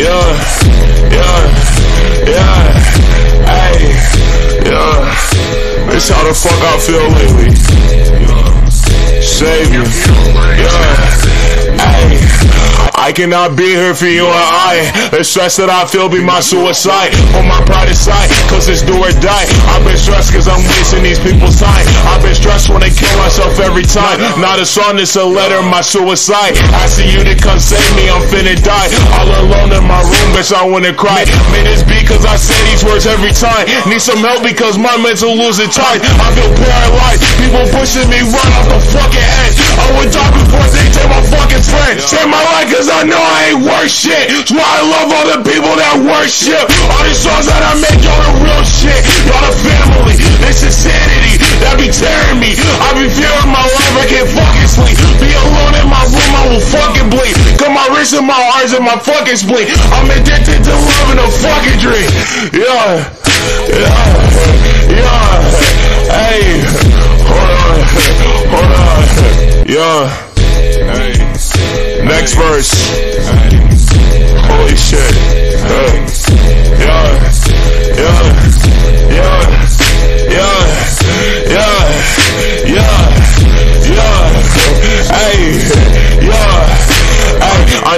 Yeah, yeah, yeah. Hey, yeah. This how the fuck I feel lately. Savior. Yeah. Hey. I cannot be here for you and I. The stress that I feel be my suicide. On my pride aside, cause it's do or die. I've been stressed cause I'm wasting these people's time. I've been stressed every time. Not a song, it's a letter, my suicide. I see you to come save me, I'm finna die. All alone in my room, bitch, I wanna cry. Made this beat cause I say these words every time. Need some help because my mental losing time. I feel paralyzed. People pushing me right off the fucking edge. I would die before they take my fucking friend. Save my life cause I know I ain't worth shit. That's why I love all the people that worship. All these songs that I make, y'all the real shit. Y'all the family. My wrist and my fucking spleen. I'm addicted to loving a fucking dream. Yeah. Yeah. Yeah. Hey. Hold on. Hold on. Yeah. Next verse. Holy shit.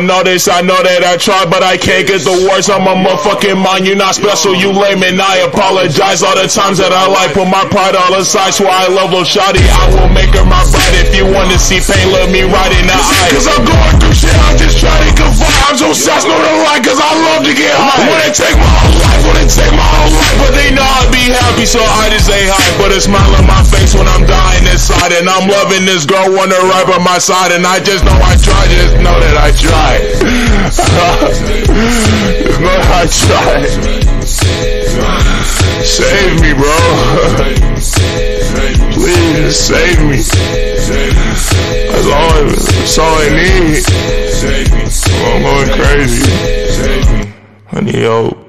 Know this, I know that I tried, but I can't get the words on my motherfucking mind. You're not special, you lame, and I apologize all the times that I like put my pride all aside. So I love little shawty, I will make her my bride. If you want to see pain, let me right in the eye. Cause I'm going through shit, I'm just trying to confide. I'm so sad, no to lie, cause I love to get high. Wanna take my whole life, wanna take my whole life, but they know I'd be happy, so I just say hi. Put a smile on my face when I'm dying inside, and I'm loving this girl, wanna right by my side, and I just know I try, just know that I try try. no, I try. Save me, bro. Please save me. That's all. That's all I need. I'm going crazy. I need help.